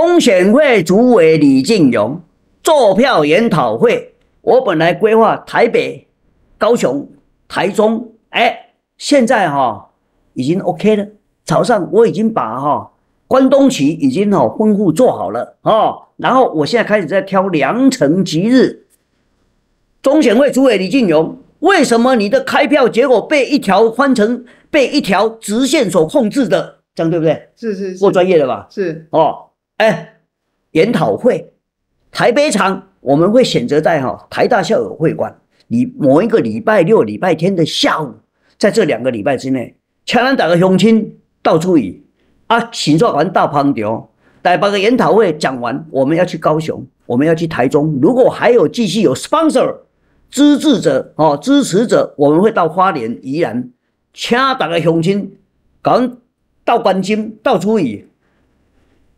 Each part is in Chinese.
中选会主委李进勇做票研讨会，我本来规划台北、高雄、台中，哎，现在哈已经 OK 了。早上我已经把哈关东旗已经哈吩咐做好了哦，然后我现在开始在挑良辰吉日。中选会主委李进勇，为什么你的开票结果被一条换成被一条直线所控制的？这样对不对？是是是，够专业的吧？是哦，哎，研讨会，台北场我们会选择在哈台大校友会馆，礼某一个礼拜六、礼拜天的下午，在这两个礼拜之内，请咱大家乡亲到处以啊，请做完大旁场，待把个研讨会讲完，我们要去高雄，我们要去台中，如果还有继续有 sponsor 资助者哦支持者，我们会到花莲、宜兰，请大家乡亲讲到关心到处去。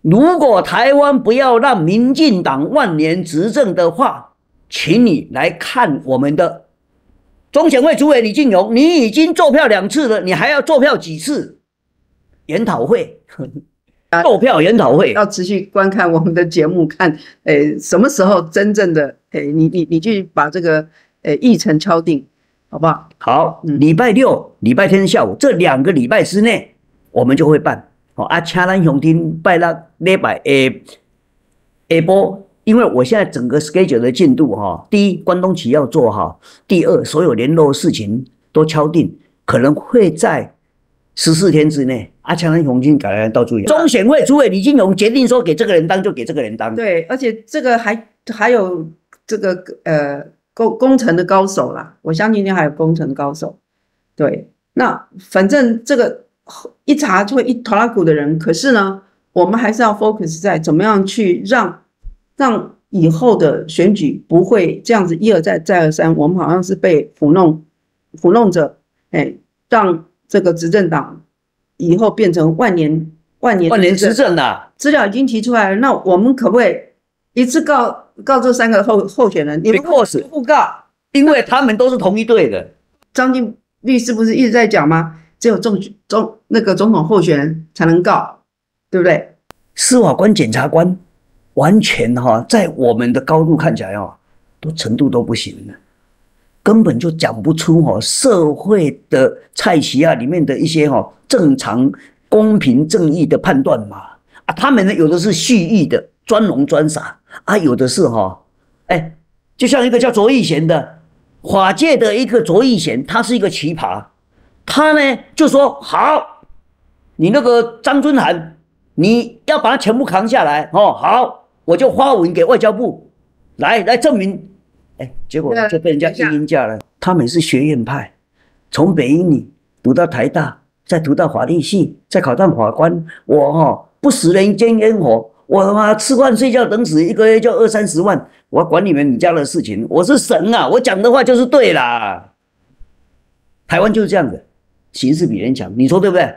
如果台湾不要让民进党万年执政的话，请你来看我们的中选会主委李进勇，你已经做票两次了，你还要做票几次？研讨会，做票研讨会，要持续观看我们的节目，看诶什么时候真正的诶，你你你去把这个诶议程敲定，好不好？好，礼拜六、礼拜天下午这两个礼拜之内，我们就会办。哦啊，请咱乡亲拜六礼拜下下晡，因为我现在整个 schedule 的进度哈，第一关东旗要做好，第二所有联络事情都敲定，可能会在十四天之内。阿强咱乡亲赶快到注意。中选会主委李金勇决定说给这个人当就给这个人当。对，而且这个还还有这个呃工工程的高手啦，我相信今天还有工程高手。对，那反正这个。一查就会一拖拉股的人，可是呢，我们还是要 focus 在怎么样去让让以后的选举不会这样子一而再再而三，我们好像是被糊弄糊弄着，哎，让这个执政党以后变成万年万年万年执政的资料已经提出来了，那我们可不可以一次告告这三个候候选人？你们不告，因为他们都是同一队的。张静律师不是一直在讲吗？只有总总那个总统候选人才能告，对不对？司法官、检察官完全哈，在我们的高度看起来哦，都程度都不行了，根本就讲不出哈社会的菜系啊里面的一些哈正常、公平、正义的判断嘛啊，他们呢有的是蓄意的专浓专傻啊，有的是哈哎，就像一个叫卓义贤的法界的一个卓义贤，他是一个奇葩。他呢就说好，你那个张尊涵，你要把他全部扛下来哦。好，我就发文给外交部，来来证明。哎，结果就被人家阴阴价了。他们是学院派，从北英女读到台大，再读到法律系，再考上法官。我哈不食人间烟火，我他妈吃饭睡觉等死，一个月就二三十万，我管你们你家的事情。我是神啊，我讲的话就是对啦。台湾就是这样的。形势比人强，你说对不对？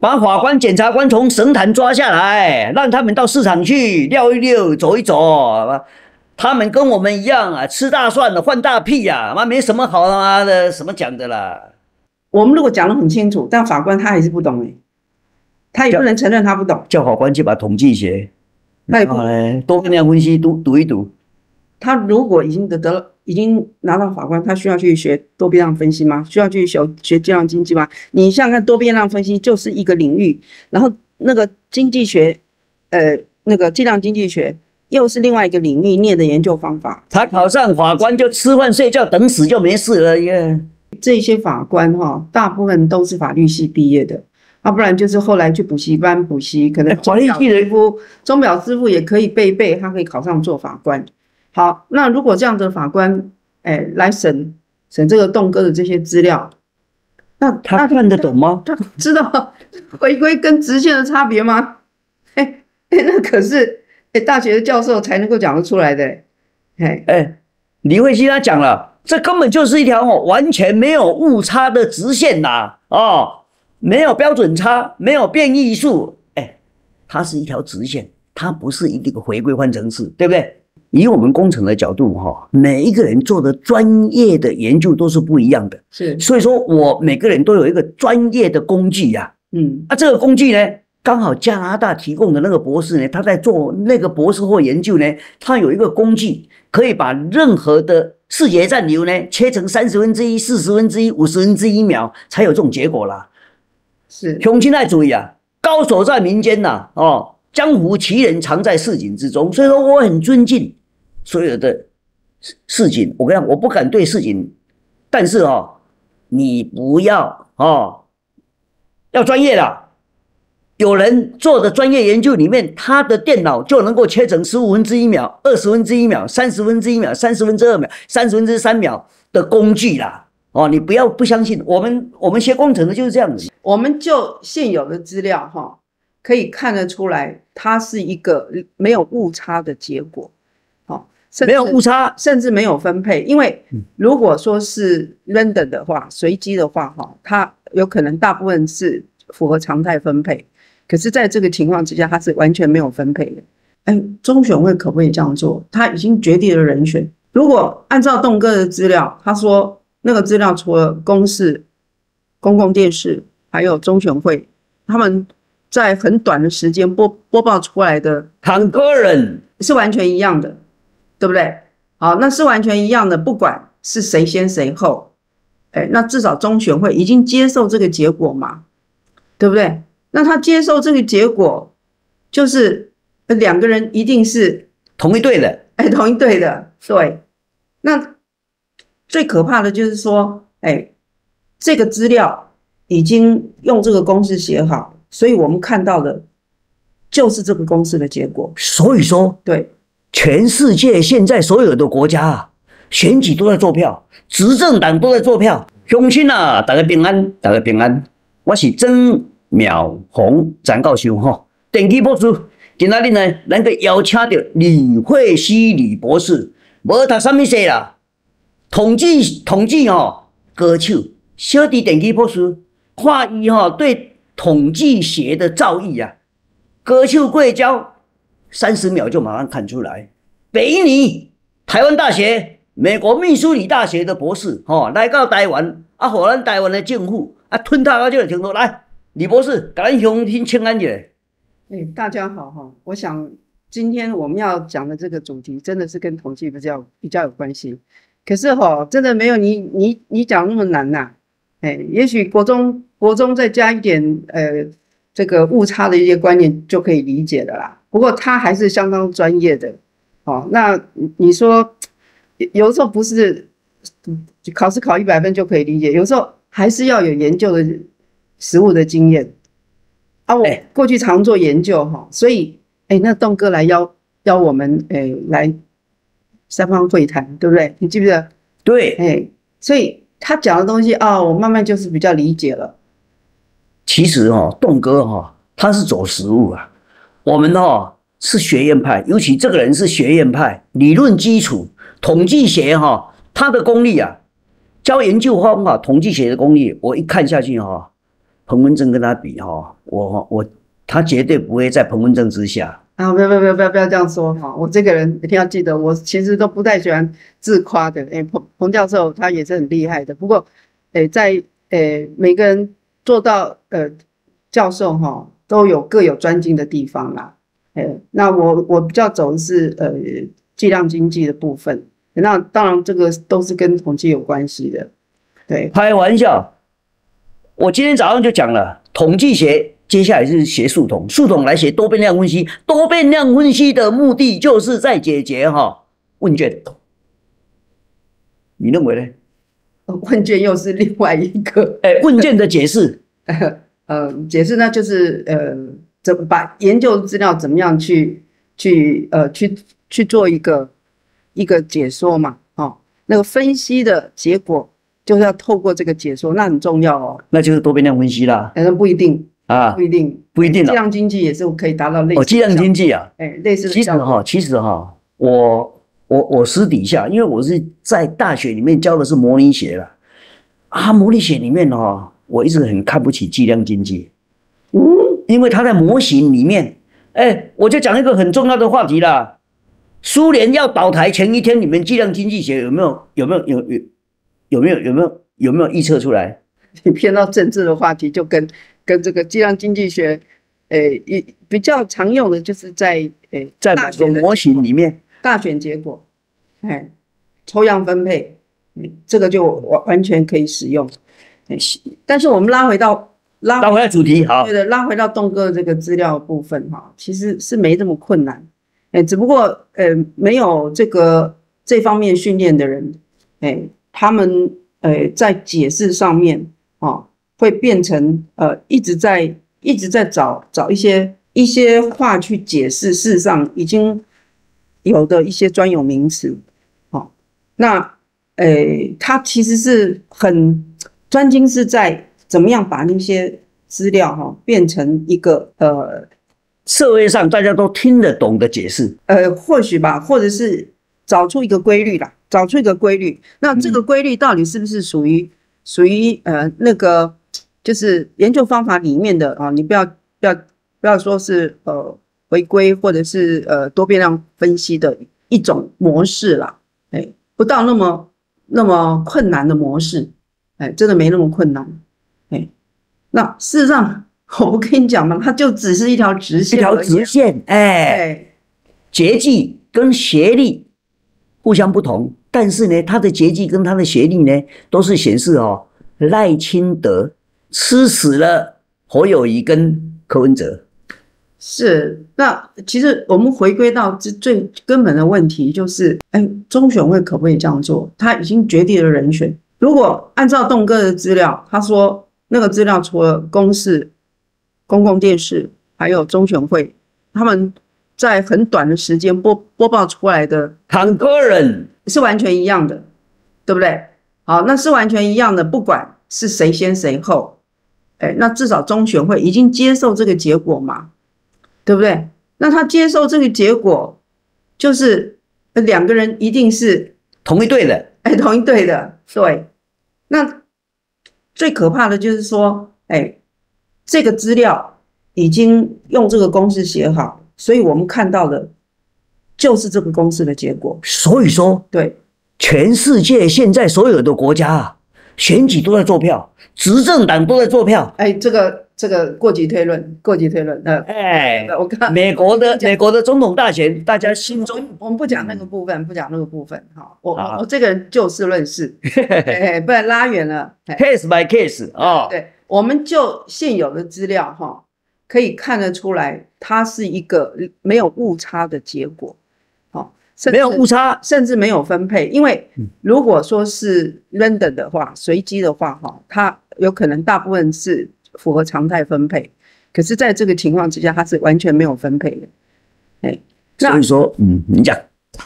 把法官、检察官从神坛抓下来，让他们到市场去溜一溜、走一走。他们跟我们一样啊，吃大蒜的换大屁呀，妈没什么好他妈的什么讲的啦。我们如果讲得很清楚，但法官他还是不懂哎，他也不能承认他不懂。叫法官去把统计学，那好嘞，多变量分析读读一读。他如果已经得得了。已经拿到法官，他需要去学多变量分析吗？需要去学学计量经济吗？你想想看，多变量分析就是一个领域，然后那个经济学，呃，那个计量经济学又是另外一个领域念的研究方法。他考上法官就吃饭睡觉等死就没事了耶。这些法官哈，大部分都是法律系毕业的，要不然就是后来去补习班补习，可能法律系人夫钟表师傅也可以背背，他可以考上做法官。好，那如果这样的法官，哎，来审审这个栋哥的这些资料，那他看得懂吗？他知道 回归跟直线的差别吗？哎那可是哎，大学的教授才能够讲得出来的。哎哎，李慧熙他讲了，这根本就是一条哦，完全没有误差的直线呐，哦，没有标准差，没有变异数，哎，它是一条直线，它不是一个回归方程式，对不对？以我们工程的角度，哈，每一个人做的专业的研究都是不一样的，是，所以说我每个人都有一个专业的工具呀，嗯，啊，这个工具呢，刚好加拿大提供的那个博士呢，他在做那个博士后研究呢，他有一个工具，可以把任何的视觉暂留呢切成三十分之一、四十分之一、五十分之一秒，才有这种结果啦。是。雄亲爱注意啊，高手在民间呐、哦，江湖奇人常在市井之中，所以说我很尊敬所有的市市井。我跟你讲，我不敢对市井，但是哦，你不要哦，要专业的。有人做的专业研究里面，他的电脑就能够切成十五分之一秒、二十分之一秒、三十分之一秒、三十分之二秒、三十分之三秒的工具啦。哦，你不要不相信，我们我们学工程的就是这样子。我们就现有的资料哈，可以看得出来，它是一个没有误差的结果，没有误差，甚至没有分配，因为嗯如果说是 random 的话，随机的话哈，它有可能大部分是符合常态分配，可是在这个情况之下，它是完全没有分配的。哎，中选会可不可以这样做？他已经决定了人选。如果按照栋哥的资料，他说那个资料除了公视、公共电视还有中选会，他们在很短的时间播播报出来的很多人是完全一样的，对不对？好，那是完全一样的，不管是谁先谁后，哎，那至少中选会已经接受这个结果嘛，对不对？那他接受这个结果，就是呃两个人一定是同一队的，哎同一队的，对。那最可怕的就是说，哎，这个资料已经用这个公式写好，所以我们看到的就是这个公式的结果，所以说对。全世界现在所有的国家啊，选举都在做票，执政党都在做票。乡亲啊，大家平安，大家平安。我是曾淼红张教授哈，电机博士。今仔日呢，咱个邀请到李慧熙李博士，无读什么书啦，统计统计吼，歌手小弟电机博士，看伊吼对统计学的造诣啊，歌手过招。三十秒就马上看出来。北一女、台湾大学、美国密苏里大学的博士，吼、来到台湾，啊，互咱台湾的政府啊吞塌到这个程度，来，李博士，给咱乡亲请安一下。哎，大家好哈！我想今天我们要讲的这个主题真的是跟统计比较比较有关系，可是哈，真的没有你你你讲那么难呐、哎，也许国中国中再加一点呃这个误差的一些观念就可以理解的啦。不过他还是相当专业的哦。那你你说有有时候不是嗯考试考一百分就可以理解，有时候还是要有研究的实物的经验。啊，我哎过去常做研究哈，所以哎，那栋哥来邀邀我们哎来三方会谈，对不对？你记不记得？对，哎，所以他讲的东西哦，我慢慢就是比较理解了。其实哈、栋哥哈、他是走实务啊，我们哈、是学院派，尤其这个人是学院派，理论基础、统计学哈、他的功力啊，教研究方法、统计学的功力，我一看下去哈、彭文正跟他比哈、我我他绝对不会在彭文正之下。啊，不要不要不要不要不要这样说哈！我这个人一定要记得，我其实都不太喜欢自夸的。哎，彭彭教授他也是很厉害的，不过，哎，在哎每个人做到呃教授哈，都有各有专精的地方啦。哎，那我我比较走的是呃计量经济的部分，那当然这个都是跟统计有关系的。对，开玩笑，我今天早上就讲了，统计学接下来是学数统，数统来学多变量分析，多变量分析的目的就是在解决哈问卷。你认为呢？呃问卷又是另外一个 哎，问卷的解释，呃，解释呢，就是呃，怎么把研究资料怎么样去去呃去去做一个一个解说嘛，哦，那个分析的结果就是要透过这个解说，那很重要哦，那就是多变量分析啦。反正不一定，啊不，一定，不一定了。计量经济也是可以达到类似哦，计量经济，啊，哎，类似的其实哈，其实哈，我我我私底下，因为我是在大学里面教的是模拟学啦，啊，模拟学里面哦，我一直很看不起计量经济，嗯，因为它在模型里面，哎，我就讲一个很重要的话题啦。苏联要倒台前一天，你们计量经济学有没有有没有有有有没有有没有有没有预测出来？你偏到政治的话题，就跟跟这个计量经济学呃，一比较常用的就是在呃在某大选的个模型里面，大选结果，哎，抽样分配，嗯，这个就完完全可以使用。哎，但是我们拉回到拉拉回到主题，好对，的，拉回到栋哥这个资料部分哈，其实是没这么困难，哎，只不过呃没有这个这方面训练的人，哎，他们呃在解释上面啊，会变成呃一直在一直在找找一些一些话去解释，事实上已经有的一些专有名词，好，那呃他其实是很专精是在怎么样把那些资料哈、变成一个呃社会上大家都听得懂的解释，呃或许吧，或者是找出一个规律啦，找出一个规律。那这个规律到底是不是属于属于呃那个就是研究方法里面的啊？你不要不要不要说是呃回归或者是呃多变量分析的一种模式啦，哎，不到那么那么困难的模式，哎，真的没那么困难，哎，那事实上 我不跟你讲嘛，它就只是一条直线一条直线，哎，哎，节气跟斜率互相不同，但是呢，它的节气跟它的斜率呢，都是显示哦，赖清德吃死了侯友谊跟柯文哲。是，那其实我们回归到这最根本的问题，就是，哎，中选会可不可以这样做？他已经决定了人选。如果按照栋哥的资料，他说那个资料除了公视、公共电视，还有中选会，他们在很短的时间播播报出来的 concurrent 是完全一样的，对不对？好，那是完全一样的，不管是谁先谁后，哎，那至少中选会已经接受这个结果嘛，对不对？那他接受这个结果，就是呃两个人一定是同一队的，哎同一队的，对。那最可怕的就是说，哎，这个资料已经用这个公式写好，所以我们看到的就是这个公式的结果，所以说对。全世界现在所有的国家啊，选举都在做票，执政党都在做票。哎，这个这个过级推论，过级推论，呃，哎，我看美国的讲美国的总统大选，大家心中我们不讲那个部分，不讲那个部分，哈，我好。我我这个人就事论事，哎，不然拉远了，哎。Case by case 啊，对，我们就现有的资料哈，可以看得出来，它是一个没有误差的结果，好，甚没有至误差，甚至没有分配，因为嗯。如果说是 random 的话，随机的话，哈，它有可能大部分是符合常态分配，可是在这个情况之下，它是完全没有分配的。哎，所以说，嗯，你讲，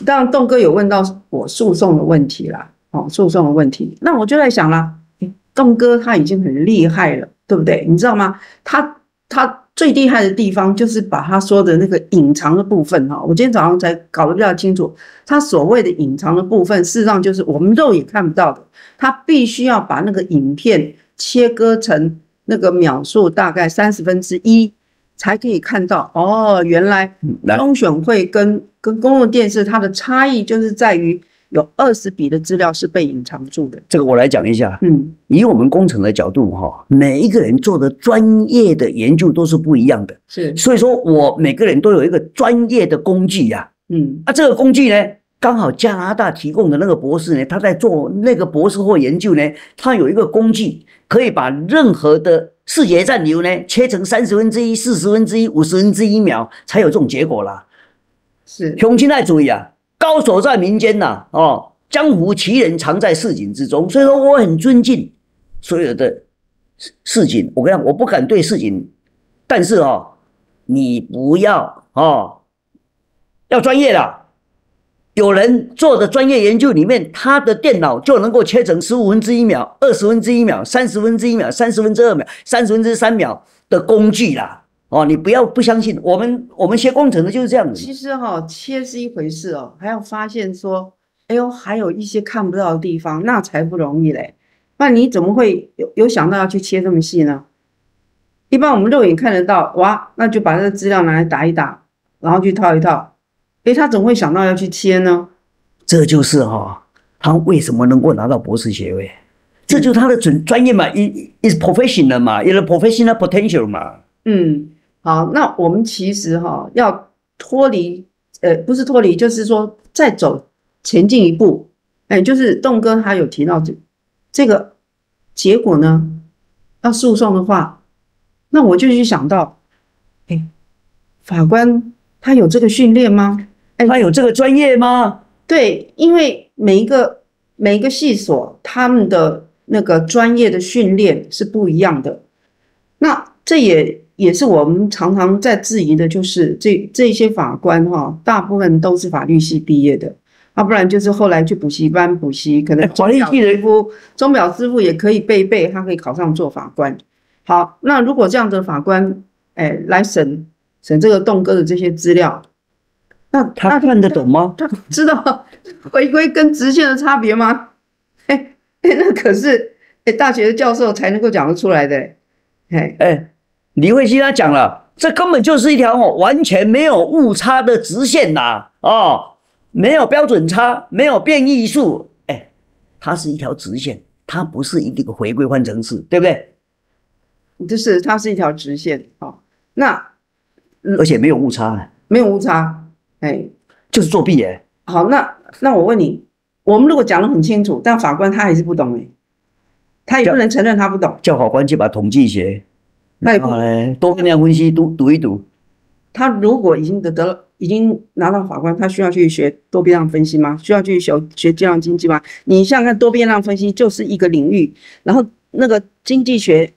当然，栋哥有问到我诉讼的问题啦，哦，诉讼的问题，那我就在想啦，诶栋哥他已经很厉害了，对不对？你知道吗？他他最厉害的地方就是把他说的那个隐藏的部分哈，我今天早上才搞得比较清楚，他所谓的隐藏的部分，事实上就是我们肉眼看不到的，他必须要把那个影片切割成那个秒数大概三十分之一，才可以看到哦，原来中选会跟跟公共电视它的差异就是在于有二十笔的资料是被隐藏住的。这个我来讲一下。嗯，以我们工程的角度哈，每一个人做的专业的研究都是不一样的，是，所以说我每个人都有一个专业的工具呀、嗯。啊，这个工具呢，刚好加拿大提供的那个博士呢，他在做那个博士后研究呢，他有一个工具，可以把任何的视觉暂留呢切成三十分之一、四十分之一、五十分之一秒，才有这种结果啦。是，雄心爱注意啊，高手在民间呐、哦，江湖奇人藏在市井之中。所以说，我很尊敬所有的市市井。我跟你讲，我不敢对市井，但是哦，你不要哦，要专业啦。有人做的专业研究里面，他的电脑就能够切成十五分之一秒、二十分之一秒、三十分之一秒、三十分之二秒、三十分之三秒的工具啦。哦，你不要不相信，我们我们学工程的就是这样子。其实哈、切是一回事哦，还要发现说，哎呦，还有一些看不到的地方，那才不容易嘞。那你怎么会有有想到要去切这么细呢？一般我们肉眼看得到，哇，那就把这个资料拿来打一打，然后去套一套。诶，他怎么会想到要去签呢？这就是哈、他为什么能够拿到博士学位，这就是他的准专业嘛，is is professional 嘛，，is professional potential 嘛。嗯，好，那我们其实哈要脱离，呃，不是脱离，就是说再走前进一步。哎，就是栋哥他有提到这这个结果呢，要诉讼的话，那我就去想到，哎，法官他有这个训练吗？哎，他有这个专业吗？对，因为每一个每一个系所他们的那个专业的训练是不一样的。那这也也是我们常常在质疑的，就是这这些法官哈，大部分都是法律系毕业的。要不然就是后来去补习班补习，可能法律系的夫、钟表师傅也可以背背，他可以考上做法官。好，那如果这样的法官，哎，来审审这个栋哥的这些资料，那他看得懂吗？他知道 回归跟直线的差别吗？哎哎，那可是哎大学的教授才能够讲得出来的。哎哎，李慧熙他讲了，这根本就是一条哦完全没有误差的直线呐！哦。没有标准差，没有变异数，哎，它是一条直线，它不是一个回归方程式，对不对？就是它是一条直线，哦，那而且没有误差，没有误差，哎，就是作弊哎。好，那那我问你，我们如果讲得很清楚，但法官他还是不懂哎，他也不能承认他不懂，叫法官去把统计学，那好嘞，多变量分析读读一读。他如果已经得得了。已经拿到法官，他需要去学多变量分析吗？需要去学学计量经济吗？你想想看，多变量分析就是一个领域，然后那个经济学，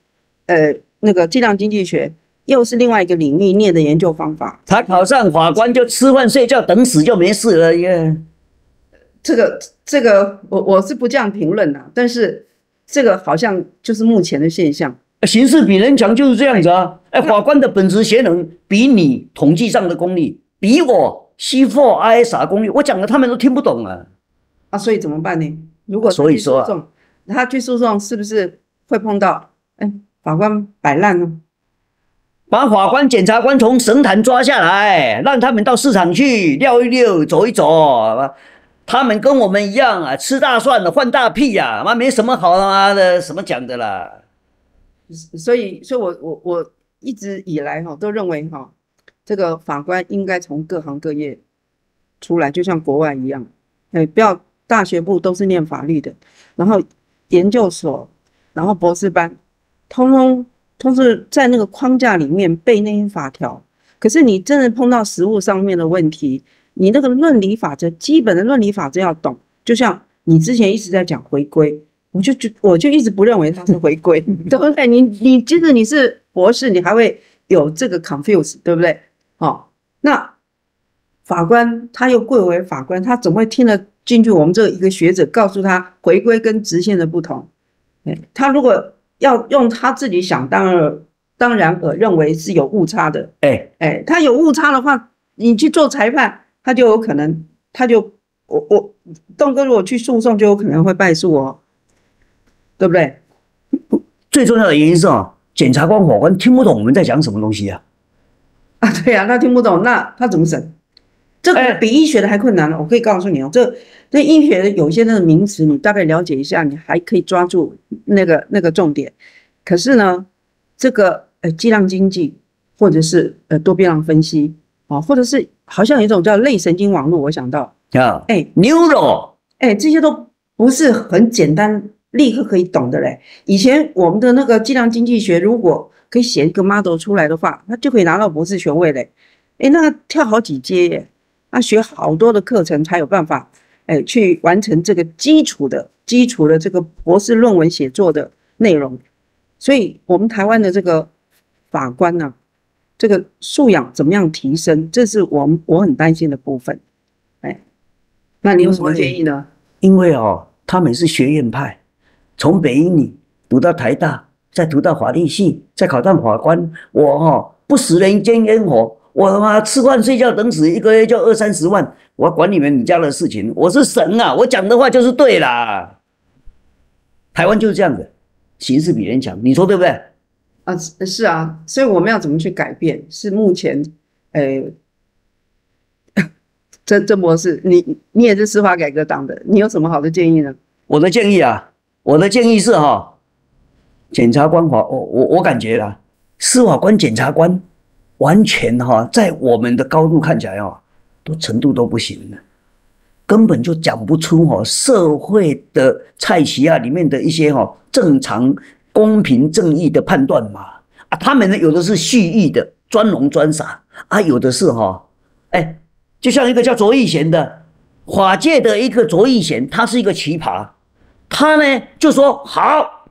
呃，那个计量经济学又是另外一个领域念的研究方法。他考上法官就吃饭睡觉等死就没事了耶。这个这个我我是不这样评论的，但是这个好像就是目前的现象。形势比人强就是这样子啊！哎，法官的本职学能比你统计上的功力。比我 C four I 啥功力，我讲的他们都听不懂啊！啊，所以怎么办呢？如果所以说，他去诉讼是不是会碰到？哎，法官摆烂呢？把法官、检察官从神坛抓下来，让他们到市场去溜一溜、走一走。他们跟我们一样啊，吃大蒜的换大屁呀！妈没什么好他妈的什么讲的啦。所以，所以我我我一直以来哈都认为哈。这个法官应该从各行各业出来，就像国外一样，哎，不要大学部都是念法律的，然后研究所，然后博士班，通通都是在那个框架里面背那些法条。可是你真的碰到实务上面的问题，你那个论理法则，基本的论理法则要懂。就像你之前一直在讲回归，我就就我就一直不认为它是回归，对不对？你你即使你是博士，你还会有这个 confuse，对不对？哦，那法官他又贵为法官，他怎么会听得进去我们这一个学者告诉他回归跟直线的不同？哎，他如果要用他自己想当然当然而认为是有误差的，哎哎，他有误差的话，你去做裁判，他就有可能，他就我我栋哥如果去诉讼，就有可能会败诉哦，对不对？最重要的原因是啊，检察官、法官听不懂我们在讲什么东西啊。啊，对呀，他听不懂，那他怎么审？这个比医学的还困难了。我可以告诉你哦，这这医学的有些那个名词，你大概了解一下，你还可以抓住那个那个重点。可是呢，这个呃计量经济，或者是呃多变量分析啊，或者是好像有一种叫类神经网络，我想到啊，哎，neural，哎，这些都不是很简单，立刻可以懂的嘞。以前我们的那个计量经济学，如果可以写一个 model 出来的话，他就可以拿到博士学位嘞。哎，那跳好几阶耶，那学好多的课程才有办法，哎，去完成这个基础的基础的这个博士论文写作的内容。所以，我们台湾的这个法官呢，这个素养怎么样提升，这是我们我很担心的部分。哎，那你有什么建议呢？因为哦，他们是学院派，从北英女读到台大。再读到法律系，再考上法官，我哦不食人间烟火，我他妈吃饭睡觉等死，一个月就二三十万，我管你们你家的事情，我是神啊，我讲的话就是对啦。台湾就是这样子，形势比人强，你说对不对？啊，是啊，所以我们要怎么去改变？是目前，呃，曾曾博士，你你也是司法改革党的，你有什么好的建议呢？我的建议啊，我的建议是哈。检察官法，我我我感觉啦，司法官、检察官，完全哈，在我们的高度看起来哦，都程度都不行了，根本就讲不出哈社会的菜奇啊里面的一些哈正常公平正义的判断嘛。啊，他们呢有的是蓄意的专浓专傻啊，有的是哈，哎，就像一个叫卓义贤的法界的一个卓义贤，他是一个奇葩，他呢就说好，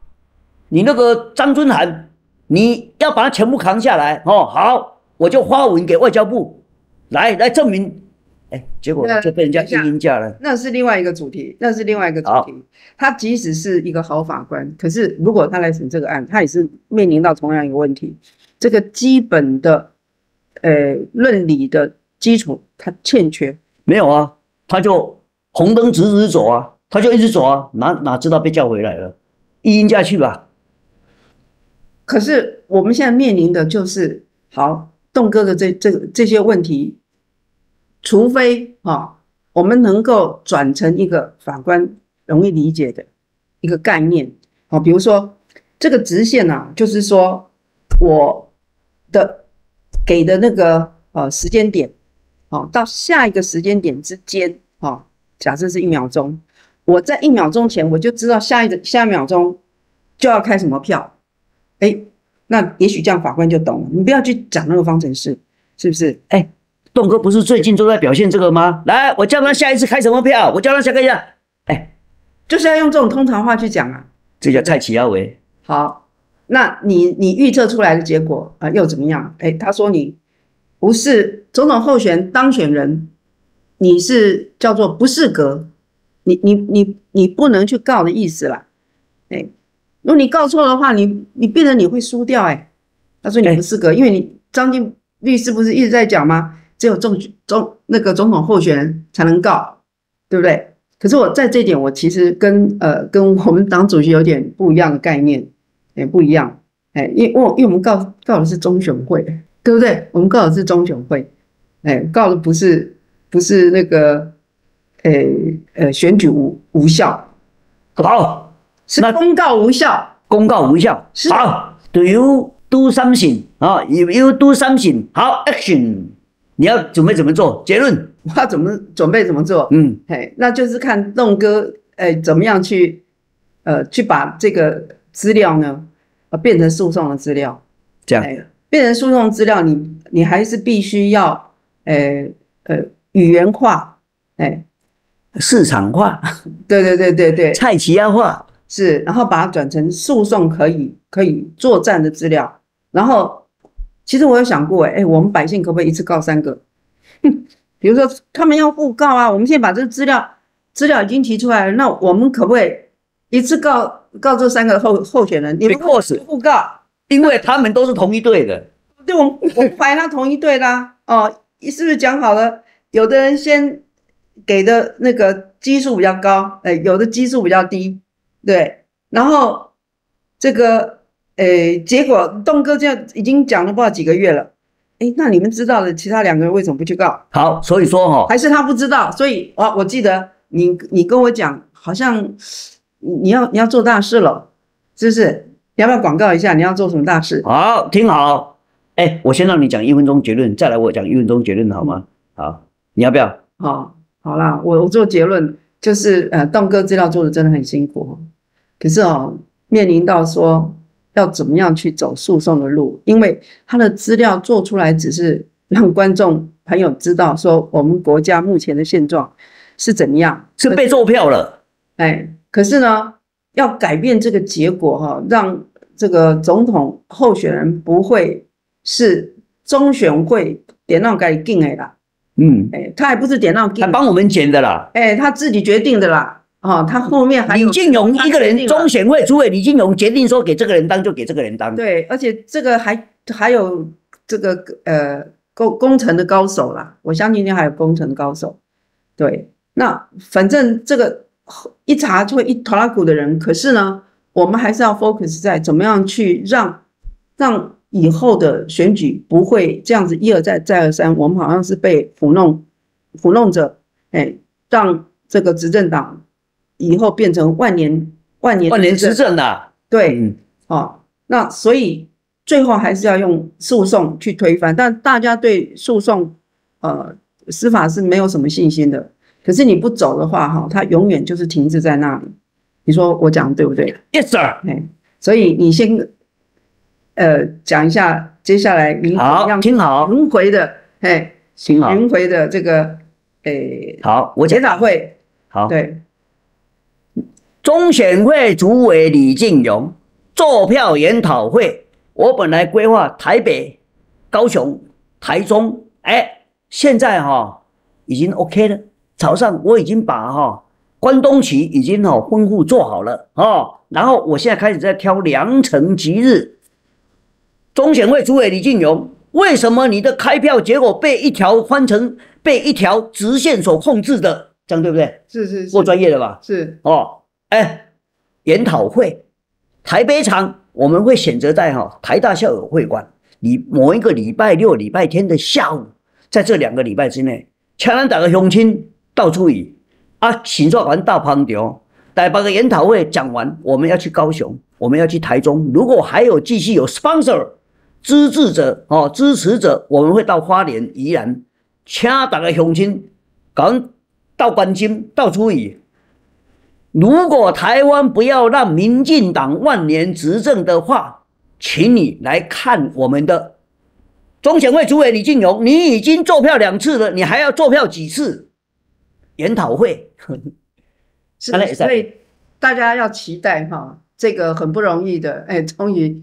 你那个张尊涵。你要把它全部扛下来哦，好，我就发文给外交部，来来证明，哎，结果就被人家阴阴架了。那是另外一个主题，那是另外一个主题。他即使是一个好法官，可是如果他来审这个案，他也是面临到同样一个问题，这个基本的，呃，论理的基础他欠缺。没有啊，他就红灯直直走啊，他就一直走啊，哪哪知道被叫回来了，一阴架去吧。可是我们现在面临的就是好栋哥的这这这些问题，除非啊，我们能够转成一个法官容易理解的一个概念啊，比如说这个直线啊，就是说我的给的那个呃时间点，哦，到下一个时间点之间啊，假设是一秒钟，我在一秒钟前我就知道下一个下一秒钟就要开什么票。哎，那也许这样法官就懂了。你不要去讲那个方程式，是不是？哎，栋哥不是最近都在表现这个吗？来，我叫他下一次开什么票？我叫他下个下。哎，就是要用这种通常话去讲啊。这叫蔡奇亚维。好，那你你预测出来的结果啊又怎么样？哎，他说你不是总统候选当选人，你是叫做不适格，你你你你不能去告的意思啦。哎。如果你告错的话，你你变成你会输掉哎。他说你不适格，因为你张晋律师不是一直在讲吗？只有总总那个总统候选人才能告，对不对？可是我在这点，我其实跟呃跟我们党主席有点不一样的概念，也不一样哎，因为我因为我们告告的是中选会，对不对？我们告的是中选会，哎告的不是不是那个，呃呃选举无无效，好。是公告无效，公告无效。好，Do you do something 啊？You you do something？好，Action！你要准备怎么做？结论？我要怎么准备怎么做？嗯，嘿，那就是看栋哥，哎，怎么样去，呃，去把这个资料呢，呃，变成诉讼的资料。这样，变成诉讼资料，你你还是必须要，呃呃，语言化，哎，市场化。对对对对对，菜奇亚化。是，然后把它转成诉讼可以可以作战的资料。然后，其实我有想过，哎，我们百姓可不可以一次告三个？比如说他们要互告啊，我们现在把这个资料资料已经提出来了，那我们可不可以一次告告这三个候候选人？你们互告，因为他们都是同一队的。对，我我排他同一队啦。哦，是不是讲好了？有的人先给的那个基数比较高，哎，有的基数比较低。对，然后这个诶，结果栋哥这样已经讲了不知道几个月了，诶，那你们知道的其他两个人为什么不去告？好，所以说哈，还是他不知道，所以我我记得你你跟我讲，好像你要你要做大事了，是不是？你要不要广告一下？你要做什么大事？好，听好，哎，我先让你讲一分钟结论，再来我讲一分钟结论，好吗？好，你要不要？好，好啦，我我做结论。就是呃，栋哥资料做的真的很辛苦，可是哦，面临到说要怎么样去走诉讼的路，因为他的资料做出来只是让观众朋友知道说我们国家目前的现状是怎么样，是被做票了，哎，可是呢，要改变这个结果哈，让这个总统候选人不会是中选会点到改进的啦。嗯，哎，他还不是点到，他帮我们剪的啦，哎，他自己决定的啦，哦，他后面还有李进勇一个人，中选会主委李进勇决定说给这个人当就给这个人当，对，而且这个还还有这个呃工工程的高手啦，我相信你还有工程高手，对，那反正这个一查就会一拖拉股的人，可是呢，我们还是要 focus 在怎么样去让让。以后的选举不会这样子一而再再而三，我们好像是被糊弄，糊弄着，哎，让这个执政党以后变成万年万年万年执政的，对，哦，那所以最后还是要用诉讼去推翻。但大家对诉讼，呃，司法是没有什么信心的。可是你不走的话，哈，它永远就是停滞在那里。你说我讲的对不对？Yes sir。哎，所以你先，呃，讲一下接下来你好，样听好，轮回的，哎，听好，轮回的这个，诶，好，我检讲讨会，好。对，中选会主委李进勇做票研讨会，我本来规划台北、高雄、台中，哎，现在哈、已经 OK 了。早上我已经把哈、关东旗已经哈、吩咐做好了哦，然后我现在开始在挑良辰吉日。中选会主委李进勇，为什么你的开票结果被一条换成被一条直线所控制的？这样对不对？是是是够专业的吧？是，哦，哎，研讨会，台北场我们会选择在哈、台大校友会馆，礼某一个礼拜六、礼拜天的下午，在这两个礼拜之内，请咱大个乡亲到处去啊，请做完大旁场，台北的研讨会讲完，我们要去高雄，我们要去台中，如果还有继续有 sponsor 资助者哦支持者，我们会到花莲、宜兰，请大个乡亲讲到关心到处去。如果台湾不要让民进党万年执政的话，请你来看我们的中选会主委李进勇，你已经做票两次了，你还要做票几次？研讨会，是所以大家要期待哈，这个很不容易的，哎，终于，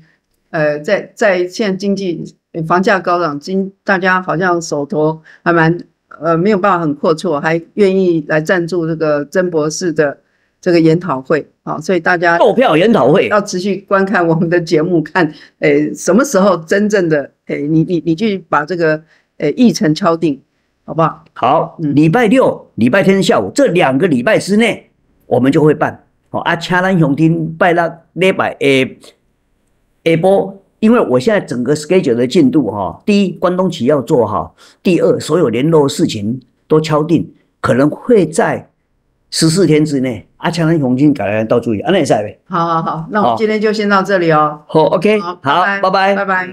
呃，在在现在经济呃房价高涨，经大家好像手头还蛮呃没有办法很阔绰，还愿意来赞助这个曾博士的这个研讨会啊，所以大家购票研讨会，要持续观看我们的节目，看诶什么时候真正的诶你你你去把这个诶议程敲定，好不好？好，嗯礼拜六、礼拜天下午这两个礼拜之内，我们就会办。哦，啊，请咱雄听拜六礼拜诶下播，因为我现在整个 schedule 的进度哈、第一，关东旗要做好；第二，所有联络事情都敲定，可能会在十四天之内。阿强跟红军改来到注意，安内赛呗。好好好，那我们今天就先到这里哦。好，OK，好好，拜拜，拜拜。